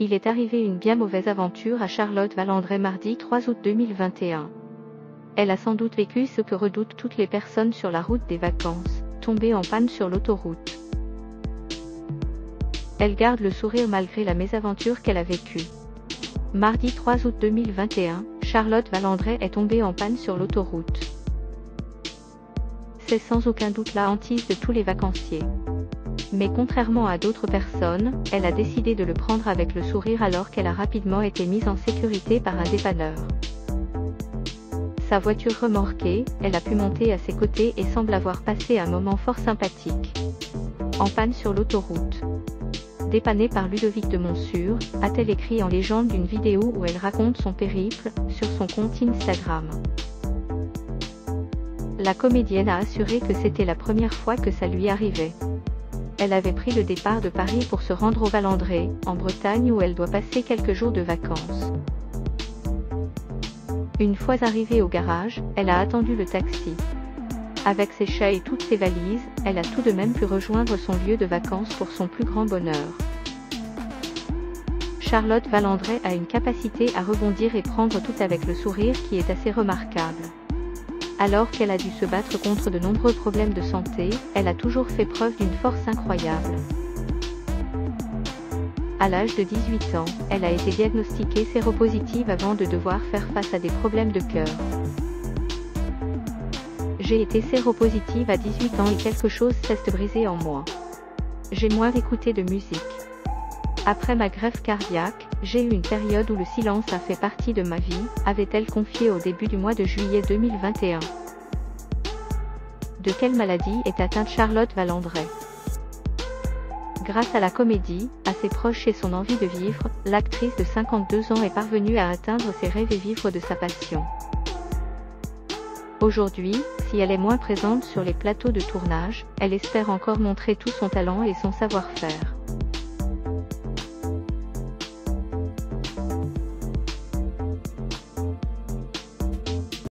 Il est arrivé une bien mauvaise aventure à Charlotte Valandré mardi 3 août 2021. Elle a sans doute vécu ce que redoutent toutes les personnes sur la route des vacances, tomber en panne sur l'autoroute. Elle garde le sourire malgré la mésaventure qu'elle a vécue. Mardi 3 août 2021, Charlotte Valandré est tombée en panne sur l'autoroute. C'est sans aucun doute la hantise de tous les vacanciers. Mais contrairement à d'autres personnes, elle a décidé de le prendre avec le sourire alors qu'elle a rapidement été mise en sécurité par un dépanneur. Sa voiture remorquée, elle a pu monter à ses côtés et semble avoir passé un moment fort sympathique. En panne sur l'autoroute. Dépannée par Ludovic de Montsur, a-t-elle écrit en légende d'une vidéo où elle raconte son périple, sur son compte Instagram. La comédienne a assuré que c'était la première fois que ça lui arrivait elle avait pris le départ de Paris pour se rendre au Valandré, en Bretagne où elle doit passer quelques jours de vacances. Une fois arrivée au garage, elle a attendu le taxi. Avec ses chats et toutes ses valises, elle a tout de même pu rejoindre son lieu de vacances pour son plus grand bonheur. Charlotte Valandré a une capacité à rebondir et prendre tout avec le sourire qui est assez remarquable. Alors qu'elle a dû se battre contre de nombreux problèmes de santé, elle a toujours fait preuve d'une force incroyable. À l'âge de 18 ans, elle a été diagnostiquée séropositive avant de devoir faire face à des problèmes de cœur. J'ai été séropositive à 18 ans et quelque chose s'est brisé en moi. J'ai moins écouté de musique. Après ma greffe cardiaque, j'ai eu une période où le silence a fait partie de ma vie, avait-elle confié au début du mois de juillet 2021. De quelle maladie est atteinte Charlotte Valandré? Grâce à la comédie, à ses proches et son envie de vivre, l'actrice de 52 ans est parvenue à atteindre ses rêves et vivre de sa passion. Aujourd'hui, si elle est moins présente sur les plateaux de tournage, elle espère encore montrer tout son talent et son savoir-faire.